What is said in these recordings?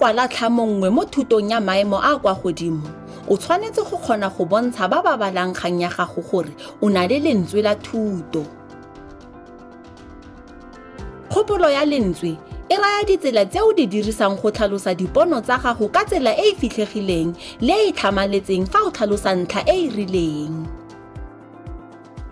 kwala tlhamo nngwe mo thutong ya maemo a a kwa godimo. O tshwanetse go kgona go bontsha ba ba balang kgang ya gago gore o na le lentswe la thuto. Kgopolo ya lentswe e raya ditsela tse o di dirisang go tlhalosa dipono tsa gago ka tsela e e fitlhegileng le e e tlhamaletseng fa o tlhalosa ntlha e e rileng.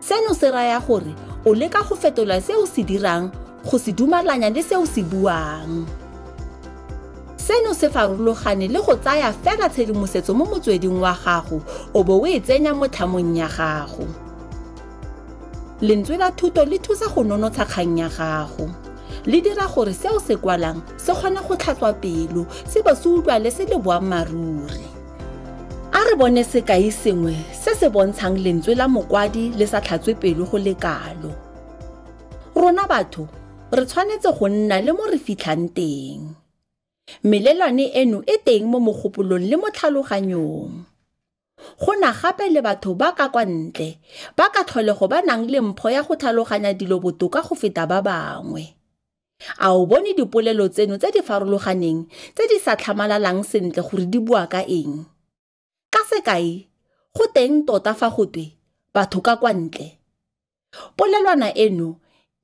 Seno se raya gore o leka go fetola se o se dirang go se dumalanya le se o se buang seno se farologane le go tsaya fela tshedimosetso mo motsweding wa gago o bo o e tsenya mo tlhamong ya gago. Lentswe la thuto le thusa go nonotsha kgang ya gago. Le dira gore se o se kwalang se kgone go tlhatswa pelo se bo se utlwa le se le boammaruri a re bone sekai sengwe se se bontshang lentswe la mokwadi le sa tlhatswe pelo go le kalo. Rona batho re tshwanetse go nna le mo re fitlhang teng melelwane eno e teng mo mogopolong le mo tlhaloganyong. Go na gape le batho ba ka kwa ntle ba ka tlholego ba nang le mpho ya go tlhaloganya dilo botoka go feta ba bangwe. A o bone dipolelo tseno tse di farologaneng tse di sa tlhamalalang sentle gore di bua ka eng? Ka sekai go teng tota fa gotwe batho ka kwa ntle. Polelwana eno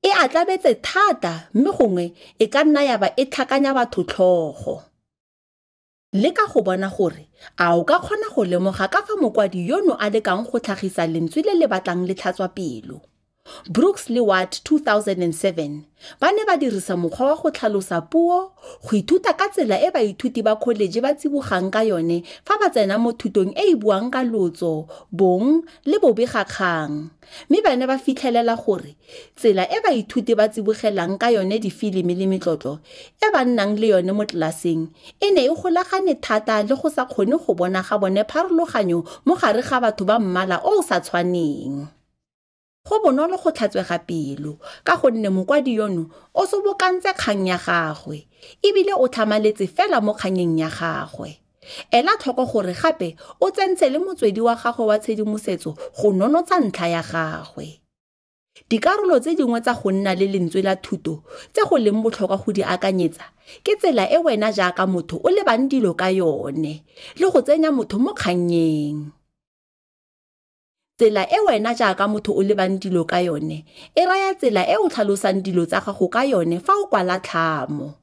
e atlabetse thata mme gongwe e ka nna ya ba e tlhakanya batho tlhogo. Le ka go bona gore a o ka kgona go lemoga ka fa mokwadi yono a lekang go tlhagisa lentswe le le batlang le tlhatswa pelo brooks le watt 2007 ba ne ba dirisa mokgwa wa go tlhalosa puo go ithuta ka tsela e baithuti ba kgoleje ba tsibogang ka yone fa ba tsena mo thutong e e buang ka lotso bong le bobegakgang. Mme ba ne ba fitlhelela gore tsela e baithuti ba tsibogelang ka yone difilimi le metlotlo e ba nnang le yone mo tlelaseng e ne e golagane thata le go sa kgone go bona ga bone pharologanyo mo gare ga batho ba mmala o o sa tshwaneng go bonolo go tlhatswega pelo ka gonne mokwadi yono o sobokantse kgang ya gagwe ebile o tlhamaletse fela mo kganyeng ya gagwe. Ela tlhoko gore gape o tsentse le motswedi wa gagwe wa tshedimosetso go nonotsha ntlha ya gagwe. Dikarolo tse dingwe tsa go nna le lentswe la thuto tse go leng botlhokwa go di akanyetsa ke tsela e wena jaaka motho o lebang dilo ka yone le go tsenya motho mo kgannyeng tsela e wena jaaka motho o lebang dilo ka yone e raya tsela e o tlhalosang dilo tsa gago ka yone fa o kwala tlhamo.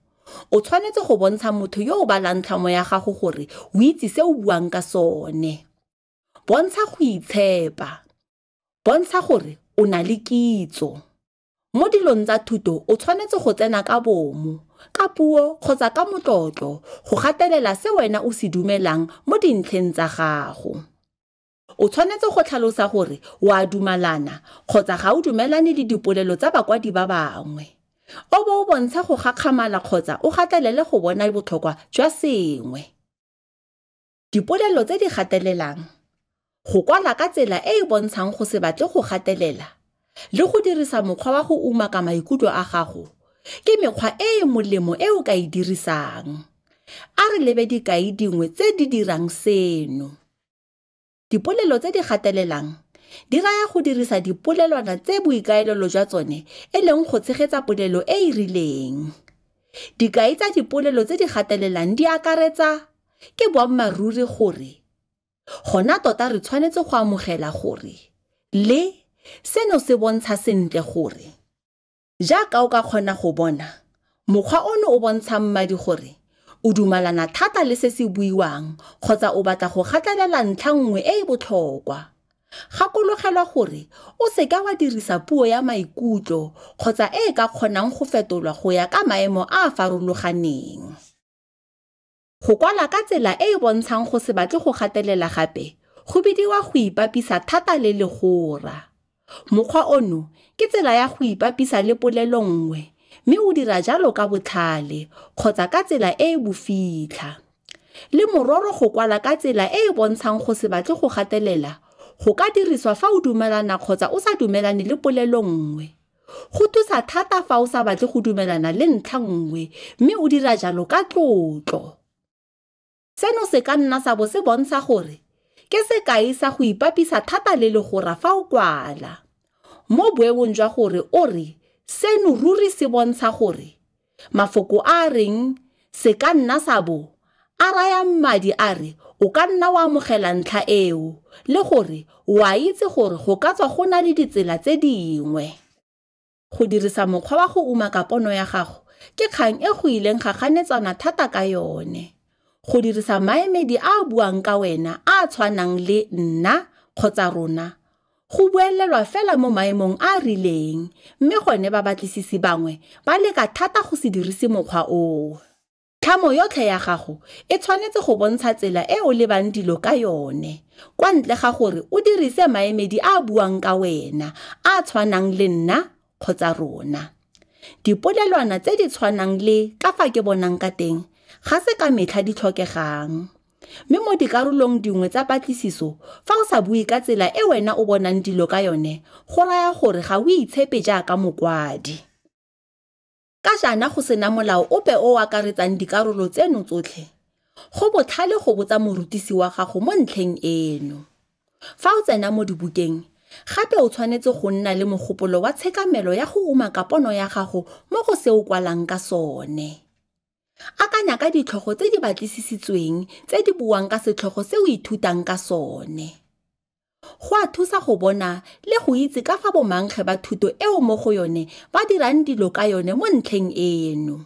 O tshwanetse go bontsha motho yo o balang tlhamo ya gago gore o itse se o buang ka sone. Bontsha go itshepa bontsha gore o na le kitso. Mo dilong tsa thuto o tshwanetse go tsena ka bomo ka puo kgotsa ka motlotlo go gatelela se wena o se dumelang mo dintlheng tsa gago o tshwanetse go tlhalosa gore o a dumalana kgotsa ga o dumelane le dipolelo tsa bakwadi ba bangwe. O bo o bontsha go gakgamala kgotsa o gatelele go bona botlhokwa jwa sengwe. Dipolelo tse di gatelelang go kwala ka tsela e e bontshang go se batle go gatelela le go dirisa mokgwa wa go umaka maikutlo a gago ke mekgwa e e molemo e o ka e dirisang. A re lebe dikai dingwe tse di dirang seno dipolelo tse di gatelelang di raya go dirisa dipolelwana tse boikaelelo jwa tsone e leng go tshegetsa polelo e e rileng. Dikai tsa dipolelo tse di gatelelang di akaretsa ke boammaruri gore gona tota re tshwanetse go amogela gore le seno se bontsha sentle gore jaaka o ka kgona go bona mokgwa ono o bontsha mmadi gore o dumalana thata le se se buiwang kgotsa o batla go gatelela ntlha nngwe e e botlhokwa. Gakologelwa gore o seka wa dirisa puo ya maikutlo kgotsa e e ka kgonang go fetolwa go ya ka maemo a a farologaneng. Go kwala ka tsela e e bontshang go se batle go gatelela gape go bidiwa go ipapisa thata le legora. Mokgwa ono ke tsela ya go ipapisa le polelo nngwe mme o dira jalo ka botlhale kgotsa ka tsela e e bofitlha. Le mororo go kwala ka tsela e e bontshang go se batle go gatelela go ka dirisiwa fa o dumelana kgotsa o sa dumelane le polelo nngwe. Go thusa thata fa o sa batle go dumelana le ntlha nngwe mme o dira jalo ka tlotlo. Seno se ka nna sa bo se bontsha gore ke sekai sa go ipapisa thata le legora fa o kwala. Mo boemong jwa gore o re seno ruri se bontsha gore mafoko a a reng se ka nna sa bo a raya mmadi a re o ka nna wa amogela ntlha eo le gore o a itse gore go ka tswa go na le ditsela tse dingwe. Go dirisa mokgwa wa go uma ka pono ya gago ke kgang e go ileng ga ganetsana thata ka yone. Go dirisa maemedi a a buang ka wena a a tshwanang le nna kgotsa rona go buelelwa fela mo maemong a a rileng mme gone ba batlisisi bangwe ba leka thata go se dirise mokgwa oo. Tlhamo yotlhe ya gago e tshwanetse go bontsha tsela e o lebang dilo ka yone kwa ntle ga gore o dirise maemedi a a buang ka wena a a tshwanang le nna kgotsa rona. Dipolelwana tse di tshwanang le ka fa ke bonang ka teng ga se ka metlha di tlhokegang mme mo dikarolong dingwe tsa patlisiso fa o sa bue ka tsela e wena o bonang dilo ka yone go raya gore ga o itshepe jaaka mokwadi. Ka jaana go sena molao ope o o akaretsang dikarolo tseno tsotlhe go botlhale go botsa morutisi wa gago mo ntlheng eno. Fa o tsena mo dibukeng gape o tshwanetse go nna le mogopolo wa tshekamelo ya go uma ka pono ya gago mo go se o kwalang ka sone akanya ka ditlhogo tse di batlisisitsweng tse di buang ka setlhogo se o ithutang ka sone. Go a thusa go bona le go itse ka fa bomankge ba thuto eo mo go yone ba dirang dilo ka yone mo ntlheng eno.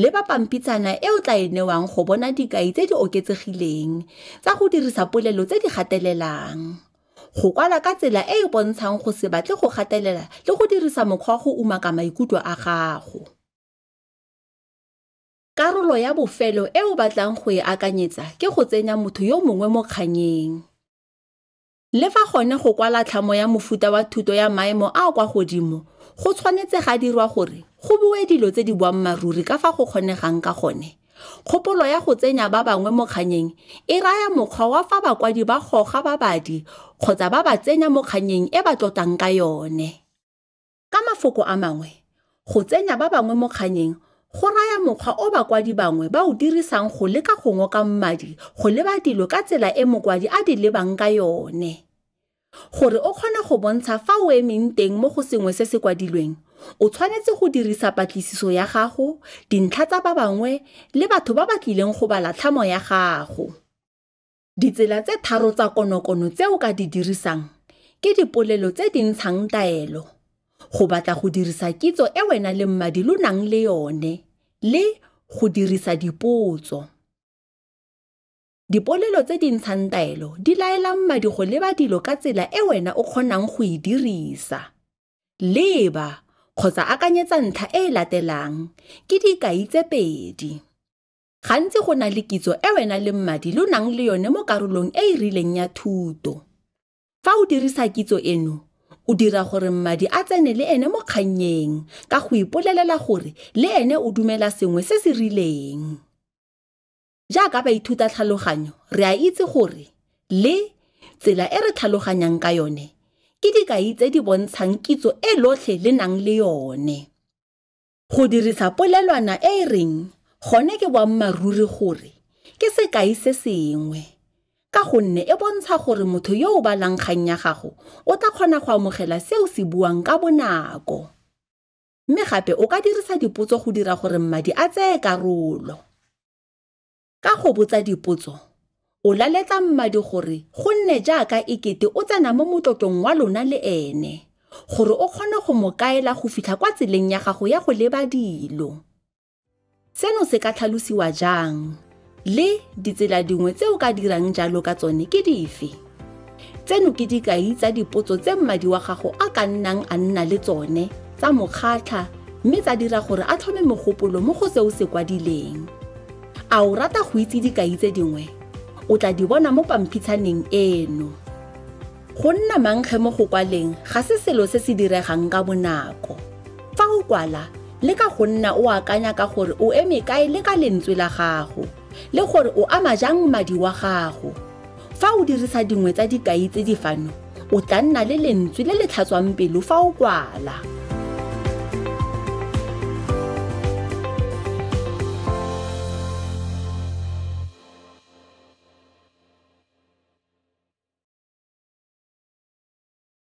Le ba pampitsana e o tla e newang go bona dikai tse di oketsegileng tsa go dirisa polelo tse di gatelelang. Go kwala ka tsela e e bontshang go se batle go gatelela le go dirisa mokgwa go uma ka maikutlo a gago karolo ya bofelo e o batlang go e akanyetsa ke go tsenya motho yo mongwe mo kganyeng. Le fa gone go kwala tlhamo ya mofuta wa thuto ya maemo a a kwa godimo go tshwanetse ga dirwa gore go bue dilo tse di boammaruri ka fa go kgonegang ka gone. Kgopolo ya go tsenya ba bangwe mo kganyeng e raya mokgwa wa fa bakwadi ba goga babadi kgotsa ba ba tsenya mo kganyeng e ba tlotlang ka yone. Ka mafoko a mangwe go tsenya ba bangwe mo kganyeng go raya mokgwa o bakwadi bangwe ba o dirisang go leka go ngoka mmadi go leba dilo ka tsela e mokwadi a di lebang ka yone. Gore o kgone go bontsha fa o emeng teng mo go sengwe se se kwadilweng o tshwanetse go dirisa patlisiso ya gago dintlha tsa ba bangwe le batho ba ba tlileng go bala tlhamo ya gago. Ditsela tse tharo tsa konokono tse o ka di dirisang ke dipolelo tse di ntshang taelo go batla go dirisa kitso e wena le mmadi lo nang le yone le go dirisa dipotso. Dipolelo tse di ntshang taelo di laela mmadi go leba dilo ka tsela e wena o kgonang go e dirisa. Leba kgotsa akanyetsa ntlha e e latelang ke dikai tse pedi. Gantsi go na le kitso e wena le mmadi lo nang le yone mo karolong e e rileng ya thuto. Fa o dirisa kitso eno o dira gore mmadi a tsene le ene mo kgannyeng ka go ipolelela gore le ene o dumela sengwe se se rileng. Jaaka ba ithuta tlhaloganyo re a itse gore le tsela e re tlhaloganyang ka yone ke dikai tse di bontshang kitso e lotlhe le nang le yone. Go dirisa polelwana e e reng gone ke boammaruri gore ke sekai se sengwe ka gonne e bontsha gore motho yo o balang kgang ya gago o tla kgona go amogela seo se buang ka bonako. Mme gape o ka dirisa dipotso go dira gore mmadi a tseye karolo. Ka go botsa dipotso o laletsa mmadi gore go nne jaaka ekete o tsena mo motlotlong wa lona le ene gore o kgone go mo kaela go fitlha kwa tseleng ya gago ya go leba dilo. Seno se ka tlhalosiwa jang le ditsela dingwe tse o ka dirang jalo ka tsone ke dife? Tseno ke dikai tsa dipotso tse mmadi wa gago a ka nnang a nna le tsone tsa mokgatlha mme tsa dira gore a tlhome mogopolo mo go se o se kwadileng. A o rata go itse dikai tse dingwe? O tla di bona mo pampitshaneng eno. Go nna mankge mo go kwaleng ga se selo se se diregang ka bonako. Fa o kwala le ka go nna o akanya ka gore o eme kae le ka lentswe la gago le gore o ama jang madi wa gago. Fa o dirisa dingwe tsa dikai tse di fano o tla nna le lentswe le le tlhatswang pelo fa o kwala